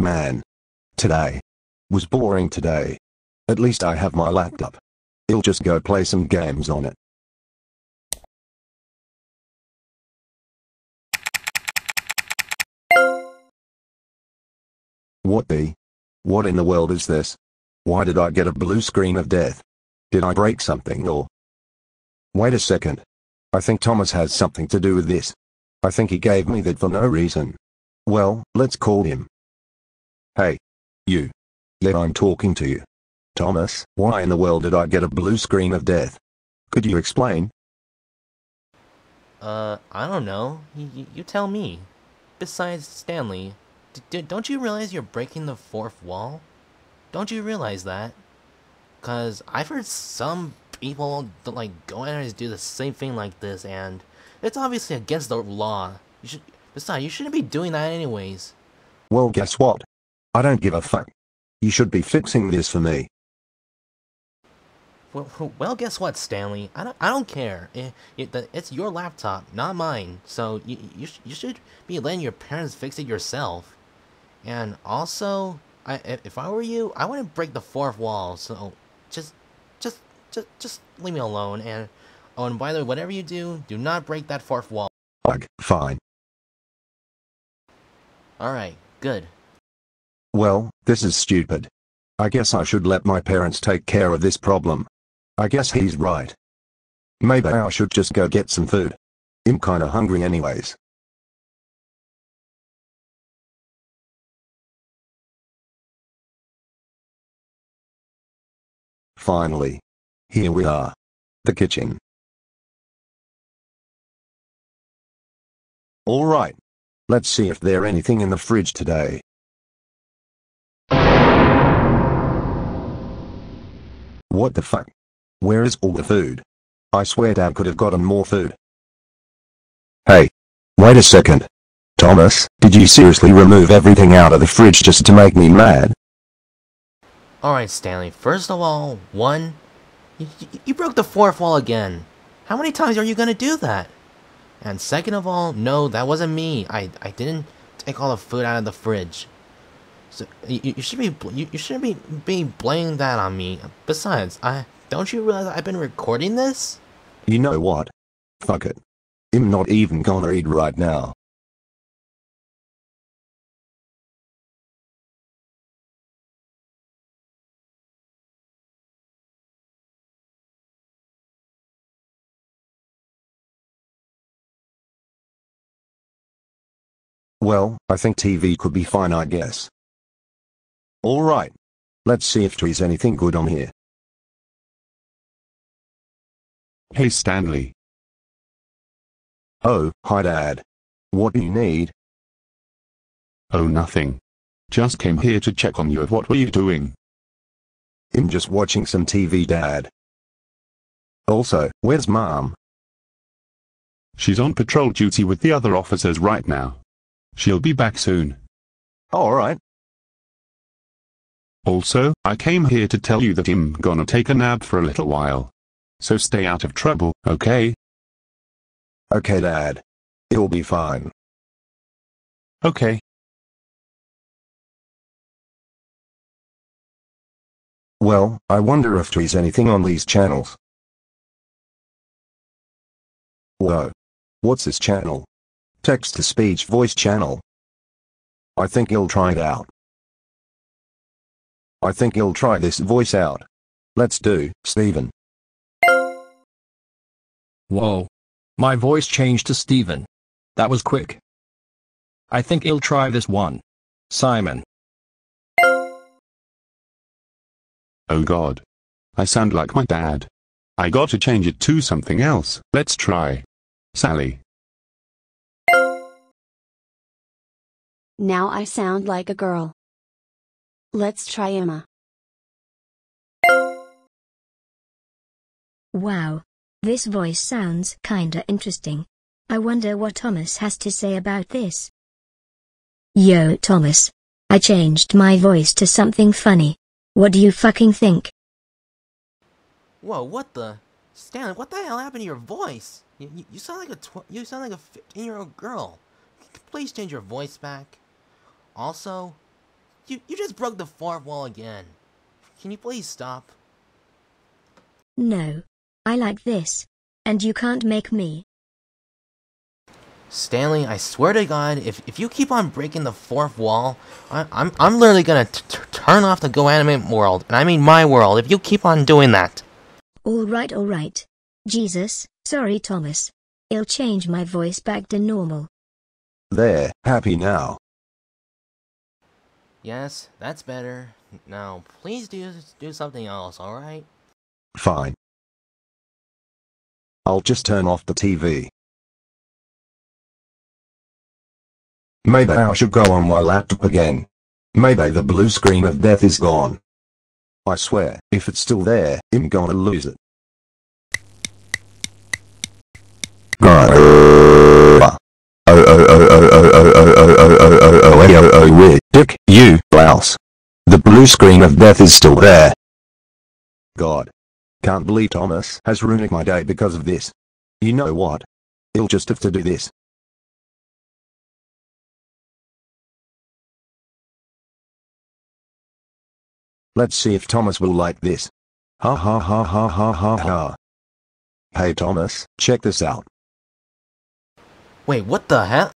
Man. Today. Was boring today. At least I have my laptop. I'll just go play some games on it. What the? What in the world is this? Why did I get a blue screen of death? Did I break something or? Wait a second. I think Thomas has something to do with this. I think he gave me that for no reason. Well, let's call him. Hey. You. That I'm talking to you. Thomas, why in the world did I get a blue screen of death? Could you explain? Uh, I don't know. You, you tell me. Besides, Stanley, don't you realize you're breaking the fourth wall? Don't you realize that? Cause I've heard some people that like go and do the same thing like this, and it's obviously against the law. You should. Besides, you shouldn't be doing that anyways. Well, guess what? I don't give a fuck. You should be fixing this for me. Well, well, guess what, Stanley? I don't, I don't care. Eh, it, it, it's your laptop, not mine. So you, you, you should be letting your parents fix it yourself. And also, I, if I were you, I wouldn't break the fourth wall. So just, just, just, just leave me alone. And oh, and by the way, whatever you do, do not break that fourth wall. Fine. All right, good. Well, this is stupid. I guess I should let my parents take care of this problem. I guess he's right. Maybe I should just go get some food. I'm kinda hungry anyways. Finally. Here we are. The kitchen. Alright. Let's see if there anything in the fridge today. What the fuck? Where is all the food? I swear Dad could have gotten more food. Hey. Wait a second. Thomas, did you seriously remove everything out of the fridge just to make me mad? Alright, Stanley. First of all, one, you, you broke the fourth wall again. How many times are you gonna do that? And second of all, no, that wasn't me. I, I didn't take all the food out of the fridge. So you, you should be you, you shouldn't be be blaming that on me. Besides, I don't you realize I've been recording this? You know what? Fuck it. I'm not even gonna eat right now. Well, I think TV could be fine I guess. Alright. Let's see if there's anything good on here. Hey Stanley. Oh, hi Dad. What do you need? Oh nothing. Just came here to check on you. What were you doing? I'm just watching some TV Dad. Also, where's Mom? She's on patrol duty with the other officers right now. She'll be back soon. Alright. Also, I came here to tell you that I'm gonna take a nap for a little while. So stay out of trouble, okay? Okay Dad. It'll be fine. Okay. Well, I wonder if there's anything on these channels. Whoa. What's this channel? Text-to-speech voice channel. I think he'll try it out. I think he'll try this voice out. Let's do, Steven. Whoa. My voice changed to Steven. That was quick. I think he'll try this one. Simon. Oh god. I sound like my dad. I got to change it to something else. Let's try. Sally. Now I sound like a girl. Let's try Emma. Wow. This voice sounds kinda interesting. I wonder what Thomas has to say about this. Yo Thomas. I changed my voice to something funny. What do you fucking think? Whoa, what the? Stanley, what the hell happened to your voice? You, you, you sound like a you sound like a 15 year old girl. Please change your voice back. Also, You, you just broke the fourth wall again. Can you please stop? No. I like this. And you can't make me. Stanley, I swear to God, if, if you keep on breaking the fourth wall, I, I'm I'm literally gonna t- t- turn off the Go Animate world, and I mean my world. If you keep on doing that, Alright, alright. Jesus, sorry Thomas. I'll change my voice back to normal. There, happy now. Yes, that's better. Now, please do do something else, all right? Fine. I'll just turn off the TV. Maybe I should go on my laptop again. Maybe the blue screen of death is gone. I swear, if it's still there, I'm gonna lose it. Blue screen of death is still there. God. Can't believe Thomas has ruined my day because of this. You know what? He'll just have to do this. Let's see if Thomas will like this. Ha ha ha ha ha ha ha. Hey Thomas, check this out. Wait, what the hell?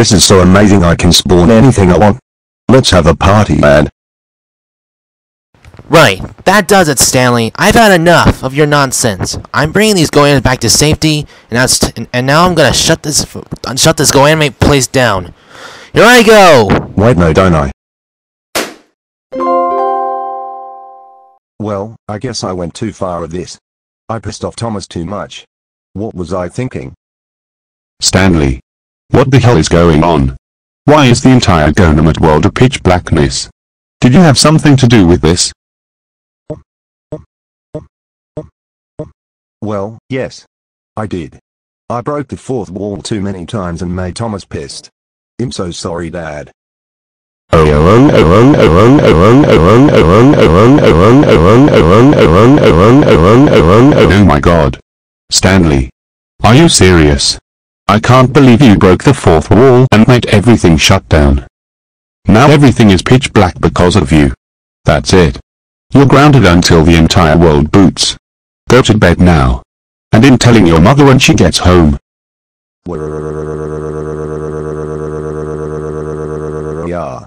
This is so amazing I can spawn anything I want. Let's have a party, man. Right, that does it, Stanley. I've had enough of your nonsense. I'm bringing these Go Animate back to safety, and and, now I'm gonna shut this f- shut this Go Animate place down. Here I go. Wait no don't I? Well, I guess I went too far with this. I pissed off Thomas too much. What was I thinking? Stanley. What the hell is going on? Why is the entire Go Animate world a pitch blackness? Did you have something to do with this? Well, yes. I did. I broke the fourth wall too many times and made Thomas pissed. I'm so sorry, Dad. Oh my god. Stanley. Are you serious? I can't believe you broke the fourth wall and made everything shut down. Now everything is pitch black because of you. That's it. You're grounded until the entire world boots. Go to bed now. And in telling your mother when she gets home. Yeah.